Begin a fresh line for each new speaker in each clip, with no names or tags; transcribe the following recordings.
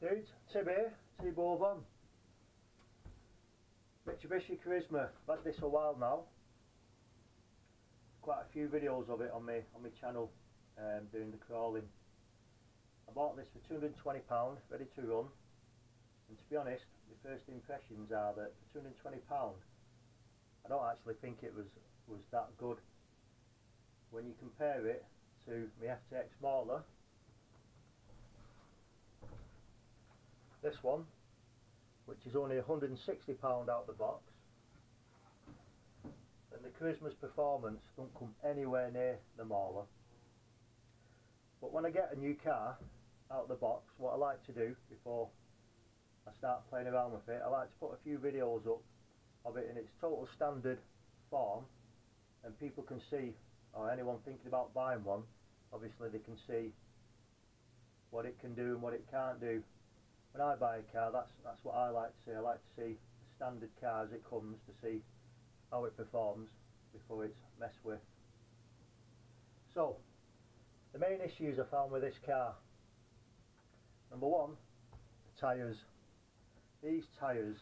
Dudes, Tib here, Tibor Von. Mitsubishi Carisma, I've had this a while now. Quite a few videos of it on my on my channel um, doing the crawling. I bought this for £220, ready to run. And to be honest, my first impressions are that for £220, I don't actually think it was, was that good. When you compare it to my FTX Mauler, this one which is only £160 out of the box. And the Carisma's performance don't come anywhere near the Mauler but when I get a new car out of the box what I like to do before I start playing around with it I like to put a few videos up of it in its total standard form and people can see or anyone thinking about buying one obviously they can see what it can do and what it can't do when I buy a car that's that's what I like to see. I like to see the standard car as it comes to see how it performs before it's messed with. So the main issues I found with this car. Number one the tyres. These tyres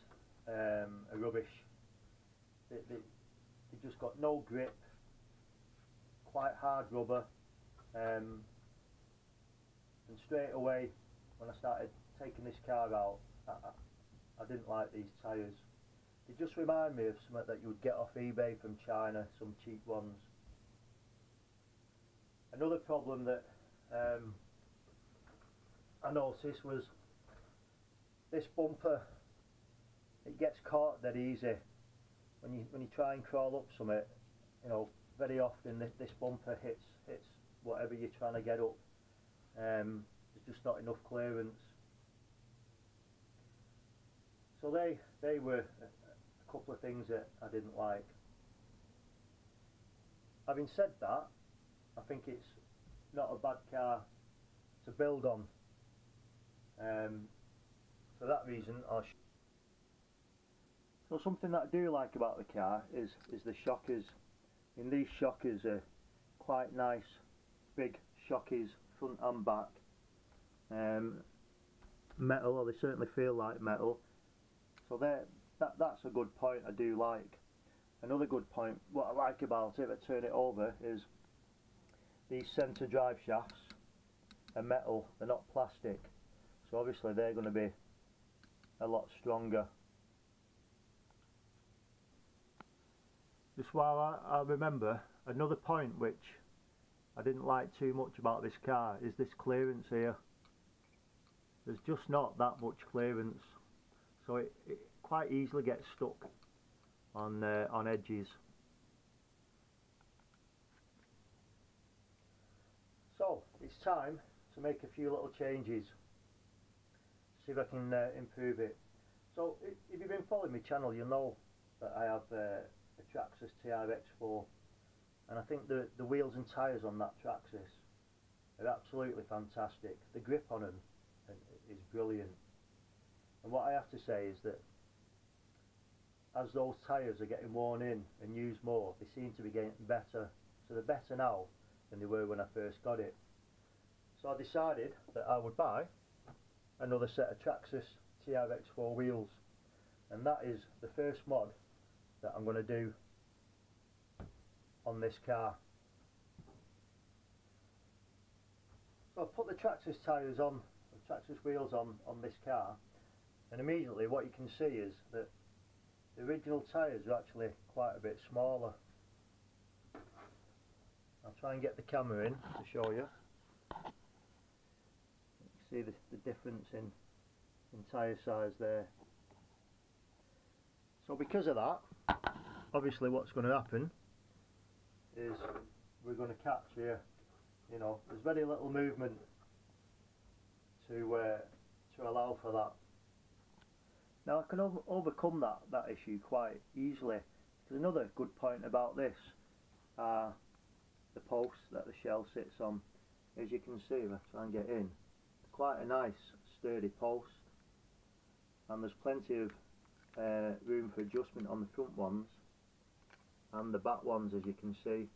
um, are rubbish. They, they, they just got no grip quite hard rubber um, and straight away when I started taking this car out, I, I, didn't like these tyres. They just remind me of something that you would get off eBay from China, some cheap ones. Another problem that um, I noticed was this bumper, it gets caught dead easy. When you when you try and crawl up some it, you know, very often this, this bumper hits hits whatever you're trying to get up. Um, there's just not enough clearance. So they they were a, couple of things that I didn't like. Having said that, I think it's not a bad car to build on. Um, for that reason, I'll. so something that I do like about the car is is the shockers. In these shockers are quite nice, big shockers front and back. Um, metal, or they certainly feel like metal. So there, that that's a good point I do like. Another good point, what I like about it, if I turn it over, is these centre drive shafts are metal, they're not plastic. So obviously they're going to be a lot stronger. Just while I, I remember, another point which I didn't like too much about this car is this clearance here. There's just not that much clearance so it, it quite easily gets stuck on uh, on edges. So it's time to make a few little changes. See if I can uh, improve it. So if you've been following my channel you'll know that I have uh, a Traxxas TRX4 and I think the, the wheels and tyres on that Traxxas are absolutely fantastic. The grip on them is brilliant and what I have to say is that as those tyres are getting worn in and used more, they seem to be getting better. So they're better now than they were when I first got it. So I decided that I would buy another set of Traxxas TRX4 wheels. And that is the first mod that I'm going to do on this car. So I've put the Traxxas tyres on, the Traxxas wheels on, on this car and immediately what you can see is that the original tyres are actually quite a bit smaller. I'll try and get the camera in to show you. You see the, the difference in, in tyre size there. So because of that obviously what's going to happen is we're going to catch here you know there's very little movement to uh, to allow for that now I can over overcome that, that issue quite easily. There's another good point about this are the posts that the shell sits on. As you can see, if I try and get in, quite a nice sturdy post and there's plenty of uh, room for adjustment on the front ones and the back ones as you can see.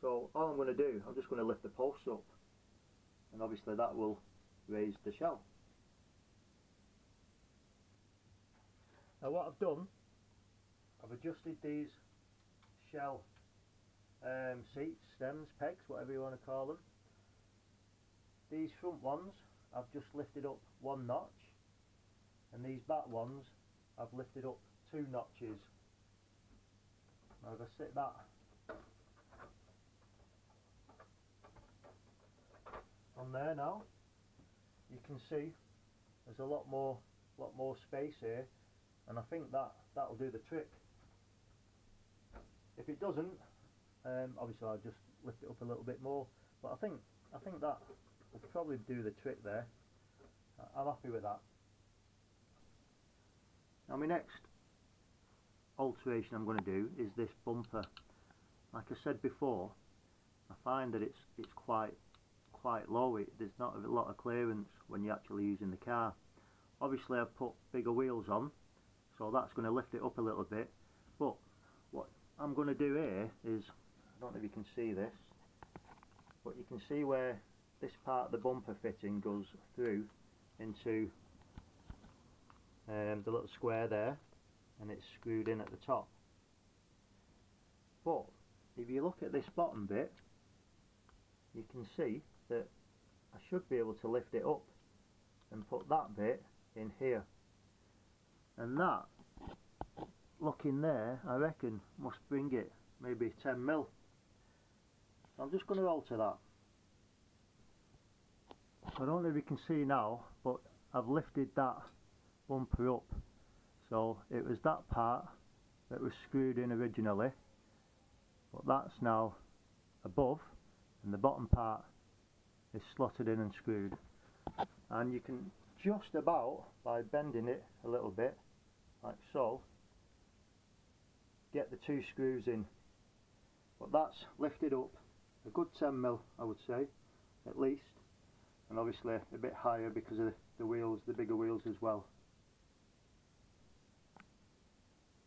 So all I'm going to do, I'm just going to lift the posts up and obviously that will raise the shell. Now what I've done, I've adjusted these shell um, seats, stems, pegs, whatever you want to call them. These front ones I've just lifted up one notch and these back ones I've lifted up two notches. Now if I sit that on there now you can see there's a lot more lot more space here and I think that that'll do the trick. If it doesn't um, obviously I'll just lift it up a little bit more. But I think I think that will probably do the trick there. I'm happy with that. Now my next alteration I'm going to do is this bumper. Like I said before I find that it's it's quite quite low. It, there's not a lot of clearance when you're actually using the car. Obviously I've put bigger wheels on so that's going to lift it up a little bit. But what I'm going to do here is I don't know if you can see this but you can see where this part of the bumper fitting goes through into um, the little square there and it's screwed in at the top. But if you look at this bottom bit you can see that I should be able to lift it up and put that bit in here and that looking there I reckon must bring it maybe 10 mil. I'm just going to alter that. I don't know if you can see now but I've lifted that bumper up. So it was that part that was screwed in originally but that's now above and the bottom part is slotted in and screwed. And you can just about by bending it a little bit like so. Get the two screws in. But that's lifted up a good 10 mil I would say at least. And obviously a bit higher because of the wheels the bigger wheels as well.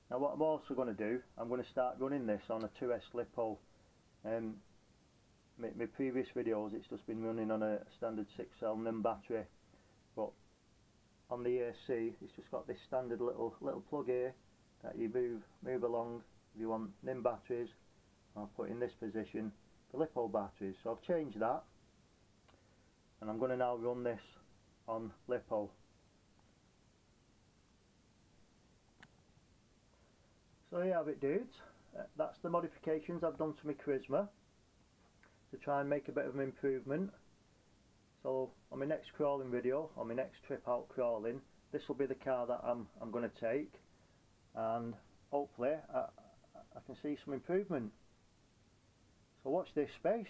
Now what I'm also going to do I'm going to start running this on a 2S Lipo um, my, my previous videos it's just been running on a standard 6 cell NIM battery. But on the ESC it's just got this standard little little plug here that you move move along if you want NIM batteries. I'll put in this position the LiPo batteries. So I've changed that and I'm going to now run this on LiPo so yeah have it dudes. Uh, that's the modifications I've done to my Carisma to try and make a bit of an improvement next crawling video on my next trip out crawling this will be the car that I'm, I'm going to take. And hopefully I, I can see some improvement. So watch this space